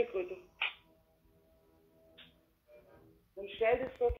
Schildkröte. Und stell das so